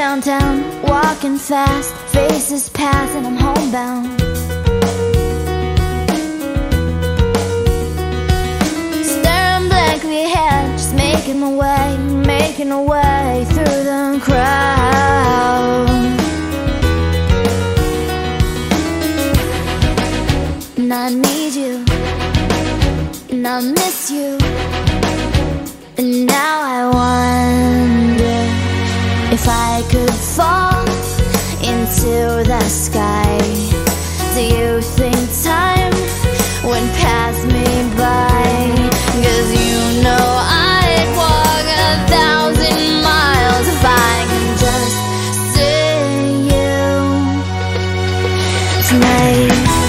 downtown, walking fast, faces pass, and I'm homebound. Staring blankly ahead, just making my way, making my way through the crowd. And I need you, and I miss you, and now the sky. Do you think time went past me by? Cause you know I'd walk a thousand miles If I can just see you. Tonight